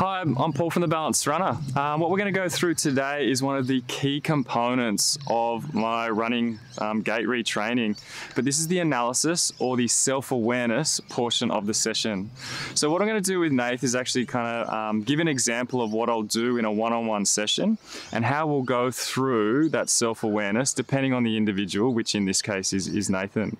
Ha! I'm Paul from The Balanced Runner. Um, what we're going to go through today is one of the key components of my running um, gait retraining, but this is the analysis or the self-awareness portion of the session. So what I'm going to do with Nath is actually kind of um, give an example of what I'll do in a one-on-one session and how we'll go through that self-awareness depending on the individual, which in this case is, is Nathan.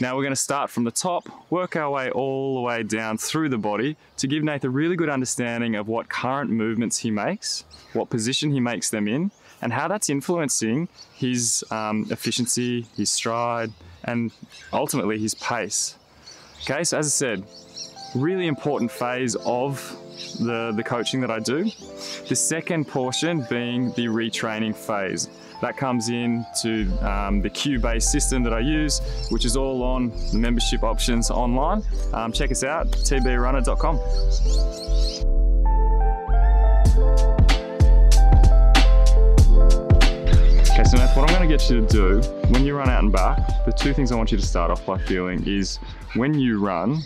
Now we're going to start from the top, work our way all the way down through the body to give Nathan a really good understanding of what current movements he makes, what position he makes them in, and how that's influencing his um, efficiency, his stride, and ultimately his pace. Okay, so as I said, really important phase of the, the coaching that I do. The second portion being the retraining phase. That comes into um, the cue-based system that I use, which is all on the membership options online. Um, check us out, tbrunner.com. Okay, so Nath, what I'm going to get you to do when you run out and back, the two things I want you to start off by feeling is when you run,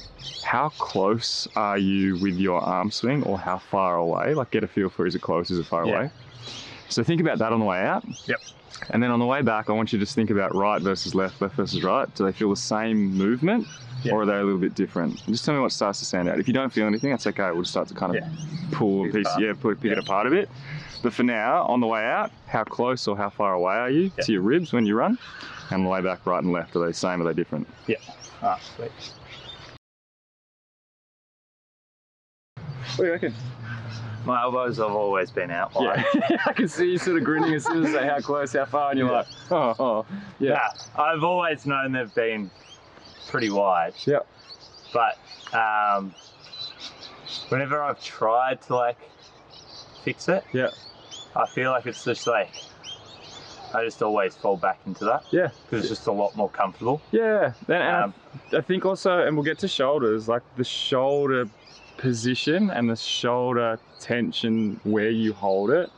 how close are you with your arm swing or how far away? Like get a feel for is it close, is it far Yeah. away? So think about that on the way out. Yep. And then on the way back, I want you to just think about right versus left, left versus right. Do they feel the same movement Yeah. or are they a little bit different? And just tell me what starts to stand out. If you don't feel anything, that's okay. We'll just start to kind of Yeah. pull a Pick it piece, yeah, pick, pick it apart a bit. But for now, on the way out, how close or how far away are you Yeah. to your ribs when you run? And on the way back, right and left, are they the same? Are they different? Yeah. Ah, sweet. What do you reckon? My elbows have always been out wide. Yeah, I can see you sort of grinning as soon as I say how close, how far, and you're Yeah. like, oh, oh, yeah, Nah, I've always known they've been pretty wide. yeah, But um, whenever I've tried to like fix it, yeah, I feel like it's just like I just always fall back into that yeah, because it's just a lot more comfortable. yeah. Then and I Um, I think also, and we'll get to shoulders, like the shoulder position and the shoulder tension where you hold it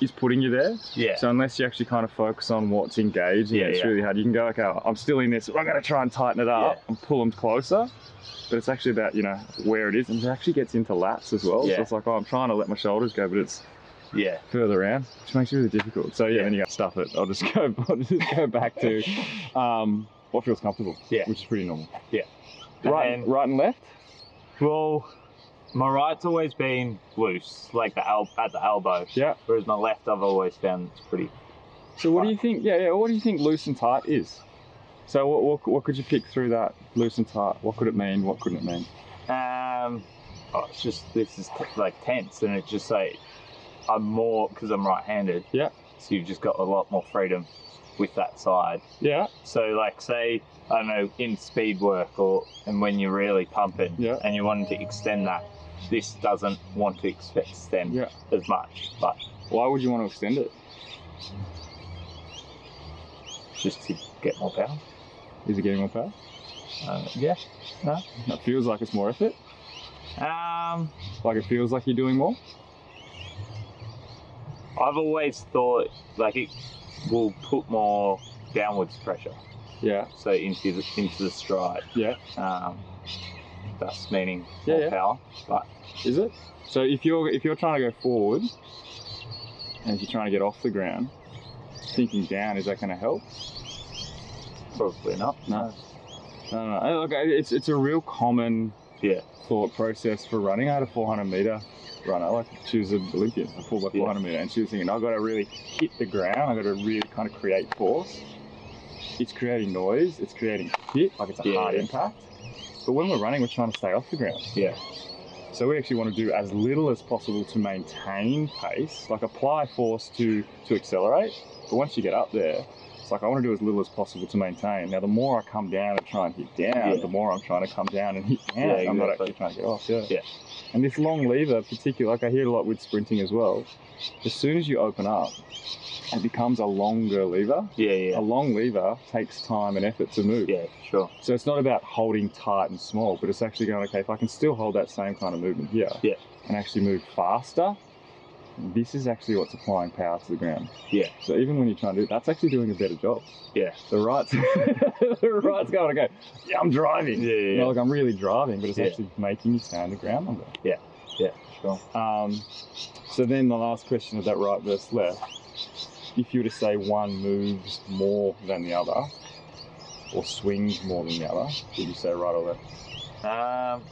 is putting you there. yeah, So unless you actually kind of focus on what's engaging, Yeah, it's yeah. really hard. You can go, okay, I'm still in this. I'm going to try and tighten it up Yeah. and pull them closer. But it's actually about, you know, where it is. And it actually gets into lats as well. Yeah. So it's like, oh, I'm trying to let my shoulders go, but it's yeah, further around, which makes it really difficult. So yeah, Yeah. then you stuff it. I'll just go, I'll just go back to um, what feels comfortable. Yeah. Which is pretty normal. Yeah. Right, And- right and left. Well, my right's always been loose, like the el- at the elbow. Yeah. Whereas my left, I've always found it's pretty. So what do you think? Yeah, yeah. What do you think loose and tight is? So what, what, what could you pick through that loose and tight? What could it mean? What couldn't it mean? Um, oh, it's just this is t- like tense, and it's just like I'm more because I'm right-handed. Yeah. So you've just got a lot more freedom with that side. Yeah. So like say I don't know in speed work or and when you're really pumping Yeah. and you want to extend that, this doesn't want to ex- extend Yeah. as much, but Why would you want to extend it? just to get more power. Is it getting more power? Uh, yeah. It feels like it's more effort. Um, Like it feels like you're doing more. I've always thought like it will put more downwards pressure, Yeah. so into the into the stride. Yeah. Um, thus meaning Yeah, more yeah. power. But Is it? So if you're if you're trying to go forward and if you're trying to get off the ground, sinking down, is that going to help? probably not. No. No, no, no. Look, it's it's a real common Yeah. thought process for running. I had a 400 meter runner, like she was an Olympian, a 4 by Yeah. 400 meter, and she was thinking, I've got to really hit the ground. I've got to really kind of create force. It's creating noise. It's creating hit, like it's a Yeah, hard impact. But when we're running, we're trying to stay off the ground. Yeah. So we actually want to do as little as possible to maintain pace, like apply force to to accelerate. But once you get up there, it's like I want to do as little as possible to maintain. Now, the more I come down and try and hit down, Yeah. the more I'm trying to come down and hit down. Yeah, I'm not actually trying to get off. Yeah. Yeah. And this long lever, particularly, like I hear a lot with sprinting as well. As soon as you open up, it becomes a longer lever. Yeah, yeah. A long lever takes time and effort to move. yeah, sure. So it's not about holding tight and small, but it's actually going, okay, if I can still hold that same kind of movement here Yeah. and actually move faster, this is actually what's applying power to the ground. Yeah. So even when you're trying to do it, that's actually doing a better job. Yeah. The right's, the right's going, okay, yeah, I'm driving. Yeah, yeah, yeah. like I'm really driving, but it's Yeah. actually making you stand the ground longer. Yeah. Yeah, sure. Um, so then the last question of that right versus left, if you were to say one moves more than the other, or swings more than the other, would you say right or left? Um,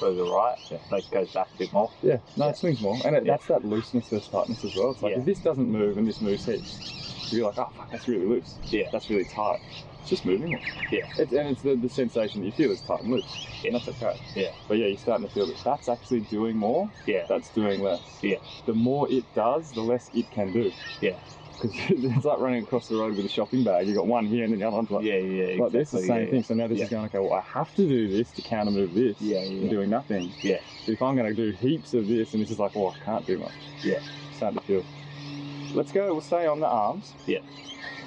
for the right, Yeah. like goes back a bit more. Yeah, no, it swings more, and it, that's that looseness versus tightness as well. It's like if this doesn't move and this moves heaps, you're like, oh fuck, that's really loose. Yeah. That's really tight. It's just moving more. Yeah. It's, and it's the, the sensation that you feel is tight and loose. Yeah. And that's okay. Yeah. But yeah, you're starting to feel that that's actually doing more, Yeah. that's doing less. Yeah. The more it does, the less it can do. Yeah. Because it's like running across the road with a shopping bag. You've got one here and then the other one's like, Yeah, yeah, exactly. like this, is the same yeah, thing. So now this Yeah. is going, okay, well, I have to do this to counter move this. Yeah, and yeah, doing nothing. Yeah. But if I'm going to do heaps of this and this is like, oh, I can't do much. Yeah. Starting to feel. Let's go. We'll stay on the arms. Yeah.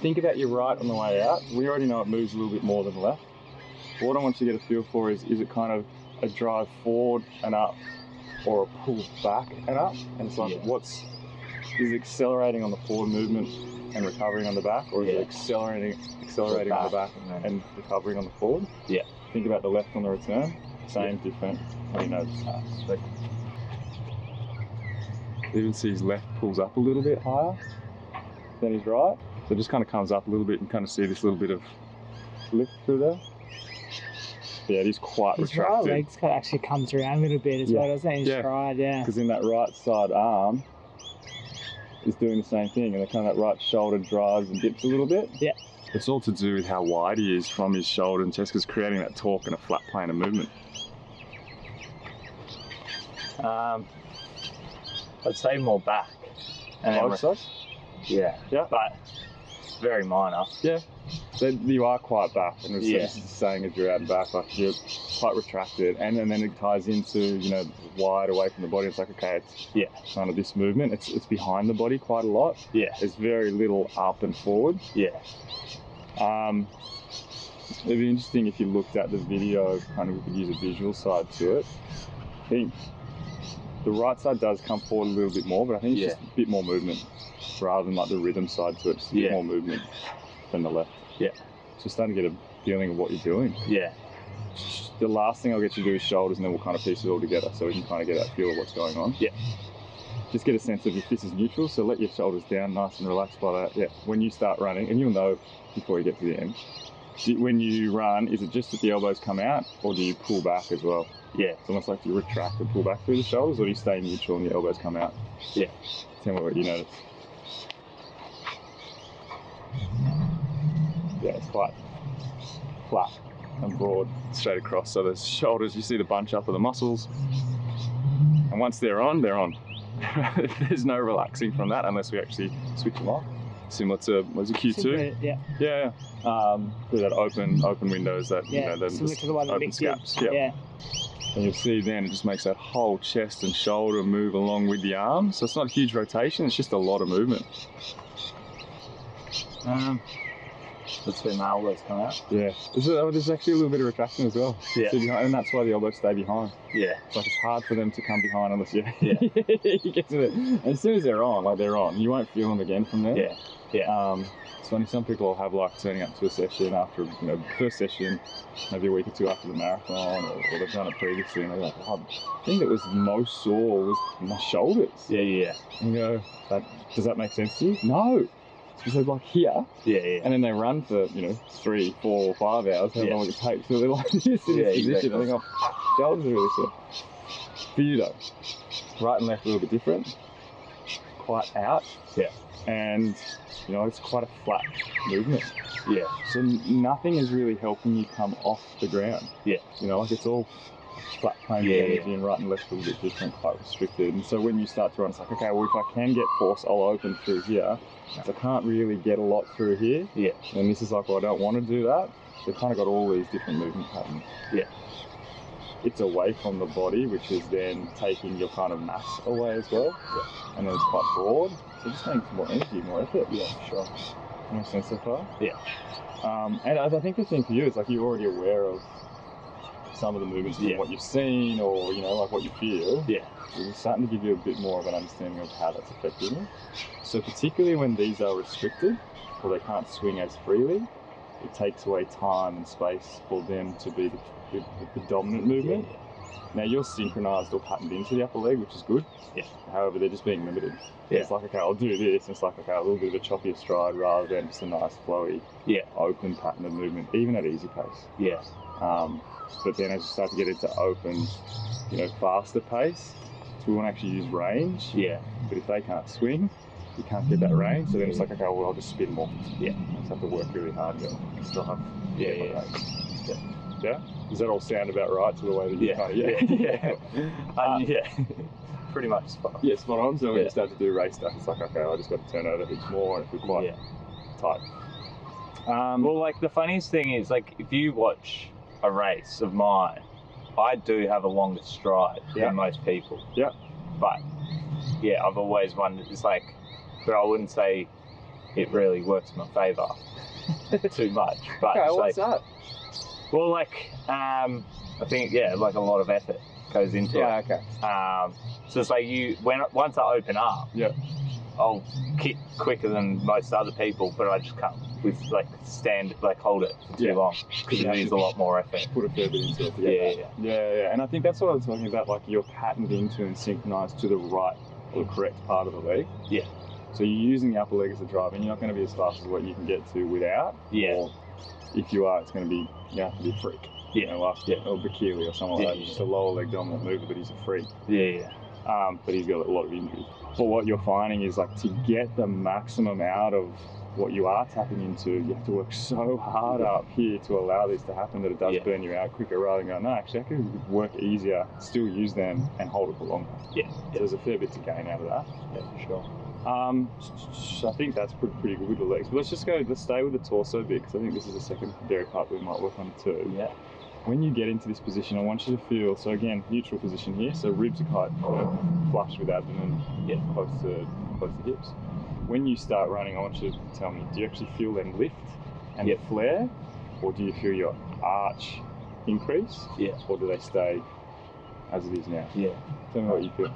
Think about your right on the way out. We already know it moves a little bit more than the left. What I want you to get a feel for is, is it kind of a drive forward and up, or a pull back and up? And it's like, Yeah. what's is it accelerating on the forward movement and recovering on the back, or is Yeah. it accelerating accelerating on the back and then- and recovering on the forward? Yeah. Think about the left on the return. Same, different. How do you notice that? Like, Even see his left pulls up a little bit higher than his right. So it just kind of comes up a little bit and kind of see this little bit of lift through there. Yeah, it is quite His right retracted. leg's kind of actually comes around a little bit as Yeah. well, doesn't it? In Yeah. stride, yeah. Because in that right side arm is doing the same thing, and the kind of that right shoulder drives and dips a little bit. Yeah. It's all to do with how wide he is from his shoulder and chest, because creating that torque and a flat plane of movement. um, I'd say more back. And then Both? Yeah. Yeah. But very minor. So you are quite back, and it's Yeah. the saying as you're out and back, like you're quite retracted, and, and then it ties into you know wide away from the body. It's like okay, it's Yeah. kind of this movement. It's it's behind the body quite a lot. Yeah. There's very little up and forward. Yeah. Um, it'd be interesting if you looked at the video. Kind of, we could use a visual side to it. I think the right side does come forward a little bit more, but I think it's Yeah. just a bit more movement rather than like the rhythm side to it. Just a bit Yeah. more movement than the left. Yeah. So starting to get a feeling of what you're doing. Yeah. The last thing I'll get you to do is shoulders, and then we'll kind of piece it all together so we can kind of get that feel of what's going on. Yeah. Just get a sense of if this is neutral, so let your shoulders down nice and relaxed by that. Yeah. When you start running, and you'll know before you get to the end, when you run, is it just that the elbows come out, or do you pull back as well? Yeah. It's almost like you retract and pull back through the shoulders, or do you stay neutral and the elbows come out? Yeah. Tell me what you notice. Yeah, it's quite flat and broad straight across. So the shoulders, you see the bunch up of the muscles. And once they're on, they're on. There's no relaxing from that unless we actually switch them off. Similar to was it Q2? Similar- Yeah, Yeah, yeah. Um, through that open open windows that you know, then similar just to the one that open scaps. Yeah. Yeah. And you'll see then it just makes that whole chest and shoulder move along with the arm. So it's not a huge rotation, it's just a lot of movement. Um, let's see my elbows come out. Yeah. There's, a, there's actually a little bit of retraction as well. Yeah. So behind, and that's why the elbows stay behind. Yeah. It's like it's hard for them to come behind unless you, Yeah. you get to it. And as soon as they're on, like they're on, you won't feel them again from there. Yeah. Yeah. Um, it's funny, some people will have like turning up to a session after, you know, first session, maybe a week or two after the marathon, or, or they've done it previously, and they're like, oh, the thing that was most sore was my shoulders. Yeah. Yeah. And you go, that, does that make sense to you? No. So like here, Yeah. Yeah. and then they run for, you know, three, four, or five hours, however Yeah. long it takes. So they're like this in Yeah, this position. exactly. I think, oh, shoulders are really sore. For you though, right and left a little bit different, quite out. Yeah. And, you know, it's quite a flat movement. Yeah. So nothing is really helping you come off the ground. Yeah. You know, like it's all flat plane Yeah, energy and right and left a little bit different, quite restricted. And so when you start to run, it's like, okay, well, if I can get force, I'll open through here. So I can't really get a lot through here. Yeah. And this is like, well, I don't want to do that. They've kind of got all these different movement patterns. Yeah. It's away from the body, which is then taking your kind of mass away as well. Yeah. And then it's quite broad. So just makes more energy, more effort. Yeah. Sure. Makes sense so far? Yeah. Um, and I I think the thing for you is like you're already aware of some of the movements from Yeah. what you've seen or, you know, like what you feel. Yeah. It's starting to give you a bit more of an understanding of how that's affecting you. So particularly when these are restricted or they can't swing as freely, it takes away time and space for them to be the, the, the dominant movement. Now you're synchronized or patterned into the upper leg, which is good. Yeah. However, they're just being limited. Yeah. It's like, okay, I'll do this. It's like, okay, a little bit of a choppier stride rather than just a nice flowy, Yeah. open pattern of movement, even at easy pace. Yeah. Um, but then as you start to get into open, you know, faster pace, so we want to actually use range. Yeah. But if they can't swing, you can't get that range. So then it's like, okay, well, I'll just spin more. Yeah. I just have to work really hard to drive. Yeah. my Yeah. Yeah. Does that all sound about right to the way that you Yeah. kind of Yeah. yeah. Um, yeah. Pretty much spot on. Yeah, spot on. So when Yeah. you start to do race stuff, it's like, okay, I just got to turn over heaps more and if we're quite Yeah. tight. Um, Well, like the funniest thing is, like if you watch a race of mine, I do have a longer stride Yeah. than most people. Yeah. But yeah, I've always wondered. It's like, but I wouldn't say it really works in my favour too much. But okay, what's like, that? Well, like um, I think yeah, like a lot of effort goes into Yeah, it. okay. Um, so it's like you when once I open up, Yeah. I'll kick quicker than most other people, but I just can't with like stand like hold it for too Yeah. long because Yeah. it is a lot more effort. Put a fair bit into it. Yeah, yeah, yeah, yeah. And I think that's what I was talking about. Like you're patterned into and synchronized to the right or the correct part of the leg. Yeah. So you're using the upper leg as a drive, and you're not going to be as fast as what you can get to without. yeah, Or if you are, it's going to be you have to be a freak. You yeah, know, like Yeah. or Bekele or someone like Yeah, that. yeah. Just a lower leg dominant mover, but he's a freak. yeah, yeah, um, but he's got a lot of injuries. But what you're finding is like to get the maximum out of what you are tapping into, you have to work so hard up here to allow this to happen that it does Yeah. burn you out quicker rather than going, no, actually, I could work easier, still use them and hold it for longer. yeah, So there's a fair bit to gain out of that. yeah, for sure. Um, I think that's pretty, pretty good with the legs. But let's just go, let's stay with the torso bit because I think this is the secondary part that we might work on too. Yeah, When you get into this position, I want you to feel so again neutral position here. So ribs are quite you know, flush with abdomen, Yeah. close to close to hips. When you start running, I want you to tell me: Do you actually feel them lift and Yeah. flare, or do you feel your arch increase, Yeah. or do they stay as it is now? yeah. Tell me what you feel.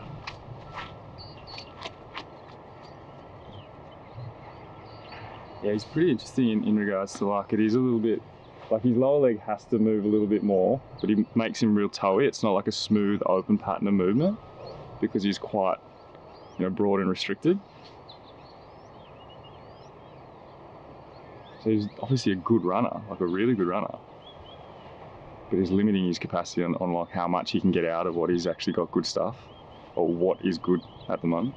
Yeah, he's pretty interesting in, in regards to like it is a little bit like his lower leg has to move a little bit more, but he makes him real toey. It's not like a smooth, open pattern of movement because he's quite, you know, broad and restricted. So he's obviously a good runner, like a really good runner. But he's limiting his capacity on, on like how much he can get out of what he's actually got good stuff, or what is good at the moment.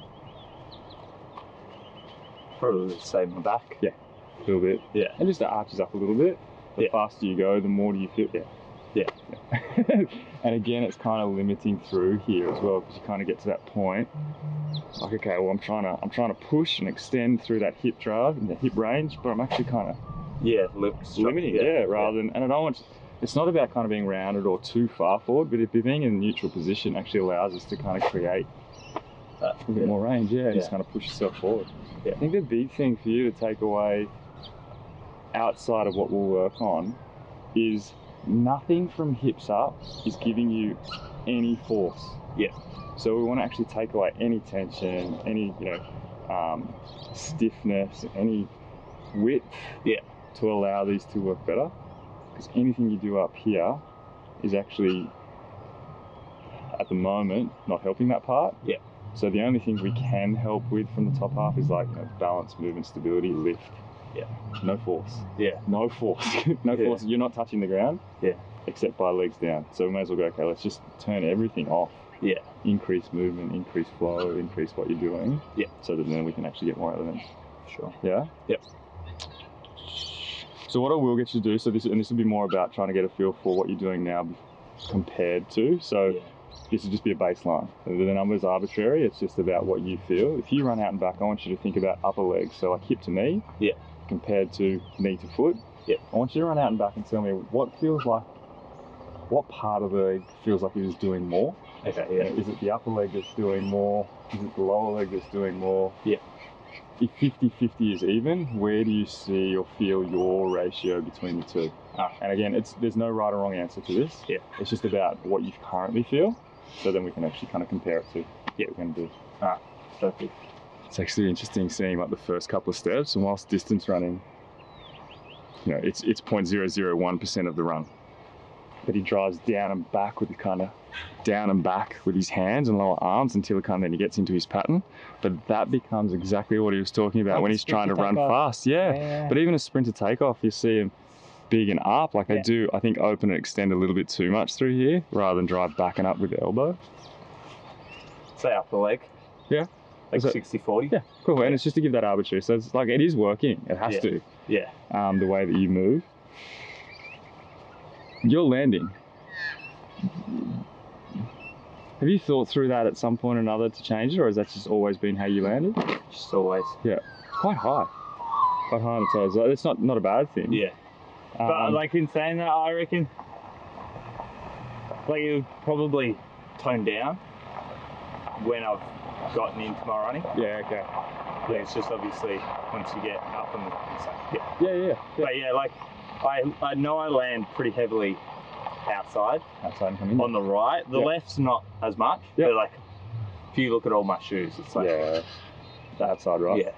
Probably save my back. Yeah, a little bit. Yeah. And just it arches up a little bit. The Yeah. faster you go, the more do you feel. Yeah. Yeah. Yeah. and again, it's kind of limiting through here as well because you kind of get to that point. Like, okay, well, I'm trying to, I'm trying to push and extend through that hip drive and the hip range, but I'm actually kind of Yeah, limiting. Yeah, rather than, and I don't want. It's not about kind of being rounded or too far forward, but if you're being in a neutral position, actually allows us to kind of create A bit yeah. more range. Yeah, just kind of push yourself forward. Yeah. I think the big thing for you to take away outside of what we'll work on is nothing from hips up is giving you any force. Yeah. So we want to actually take away any tension, any you know um, stiffness, any width. Yeah. To allow these to work better, because anything you do up here is actually at the moment not helping that part. Yeah. So the only things we can help with from the top half is like you know, balance, movement, stability, lift. Yeah. No force. Yeah. No force. no Yeah. force. You're not touching the ground. Yeah. Except by legs down. So we may as well go, okay, let's just turn everything off. Yeah. Increase movement, increase flow, increase what you're doing. Yeah. So that then we can actually get more out of them. Sure. Yeah? Yep. So what I will get you to do, so this and this will be more about trying to get a feel for what you're doing now compared to. So Yeah. This will just be a baseline. The the number's arbitrary. It's just about what you feel. If you run out and back, I want you to think about upper legs. So like hip to knee. Yeah. Compared to knee to foot. Yeah. I want you to run out and back and tell me what feels like, what part of the leg feels like it is doing more. Okay. Yeah. Is it the upper leg that's doing more? Is it the lower leg that's doing more? Yeah. If 50 50 is even, where do you see or feel your ratio between the two? Ah. And again, it's there's no right or wrong answer to this. Yeah. It's just about what you currently feel. So then we can actually kind of compare it to what we're going to do. That perfect. It's actually interesting seeing like the first couple of steps, and whilst distance running, you know, it's it's 0.001% of the run. but he drives down and back with the kind of down and back with his hands and lower arms until he kind of then he gets into his pattern. But that becomes exactly what he was talking about Like when he's trying to run takeoff. fast. Yeah. Yeah. But even a sprinter takeoff, you see him big and up. Like they Yeah. do, I think, open and extend a little bit too much through here rather than drive back and up with the elbow. Say upper leg. Yeah. Like Is it- 60 40. Yeah, cool. And it's just to give that arbitrary. So it's like it is working. It has Yeah. to. Yeah. Um, the way that you move. You're landing. Have you thought through that at some point or another to change it, or has that just always been how you landed? Just always. Yeah. Quite high. Quite high on the toes. It's not not a bad thing. Yeah. But Um, like in saying that, I reckon like it would probably tone down when I've gotten into my running. yeah, okay. Yeah, it's just obviously once you get up and it's like, yeah. Yeah, yeah, yeah. But yeah, like I I know I land pretty heavily outside Outside in. on the right. The Yeah. left's not as much. Yeah. But like if you look at all my shoes, it's like yeah, the outside, right? yeah.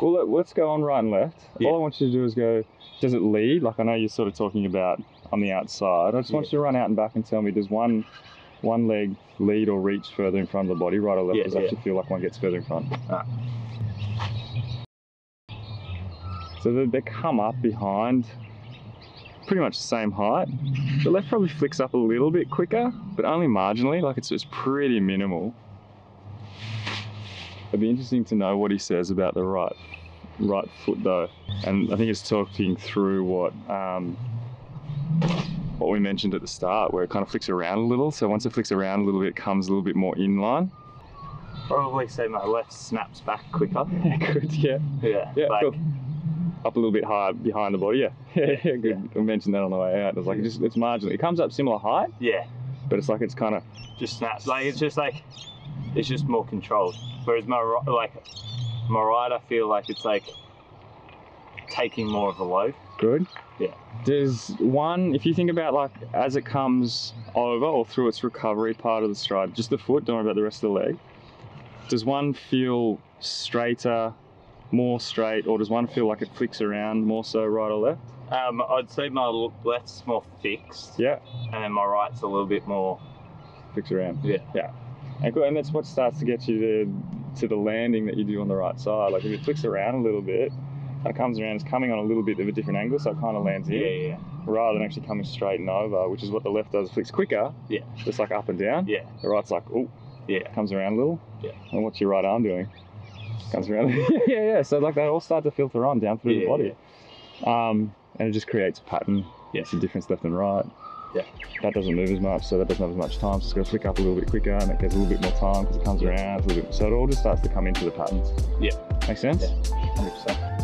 Well, let- let's go on right and left. Yeah. All I want you to do is go, does it lead? Like I know you're sort of talking about on the outside. I just want you to run out and back and tell me, does one one leg lead or reach further in front of the body, right or left? Yeah, does it yeah. actually feel like one gets further in front? Ah. So they, they come up behind pretty much the same height. The left probably flicks up a little bit quicker, but only marginally. Like it's just pretty minimal. It'd be interesting to know what he says about the right right foot though, and I think it's talking through what um, what we mentioned at the start, where it kind of flicks around a little. So once it flicks around a little bit, it comes a little bit more in line. Probably say my left snaps back quicker. Good, yeah, Yeah. yeah, like, cool. Up a little bit higher behind the body, yeah, yeah, yeah, good. I mentioned that on the way out. It's like it just it's marginally. It comes up similar height, yeah. but it's like it's kind of just snaps. Like it's just like it's just more controlled. Whereas my like my right, I feel like it's like taking more of a load. good. Yeah. Does one, if you think about like as it comes over or through its recovery part of the stride, just the foot, don't worry about the rest of the leg. Does one feel straighter, more straight, or does one feel like it flicks around more so right or left? Um, I'd say my left's more fixed, Yeah, and then my right's a little bit more. flicks around. Yeah. Yeah. And, and that's what starts to get you to, to the landing that you do on the right side. Like if it flicks around a little bit, and it comes around, it's coming on a little bit of a different angle, so it kind of lands in. Yeah, yeah, rather than actually coming straight and over, which is what the left does. It flicks quicker. Yeah. Just like up and down. yeah, The right's like, oh, yeah. comes around a little. Yeah. And what's your right arm doing? Comes around. yeah, yeah, yeah. So like they all start to filter on down through the Yeah, body. Um, and it just creates a pattern. Yeah. It's a difference left and right. Yeah. That doesn't move as much, so that doesn't have as much time. So it's going to flick up a little bit quicker, and it gets a little bit more time because it comes around a little bit. So it all just starts to come into the patterns. Yeah. Makes sense. Yeah. Hundred percent.